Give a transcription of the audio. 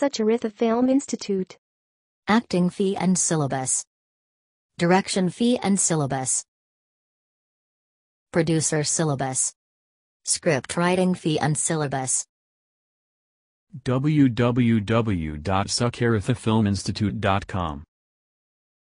Sucharitha Film Institute. Acting fee and syllabus. Direction fee and syllabus. Producer syllabus. Script writing fee and syllabus. www.sucharithafilminstitute.com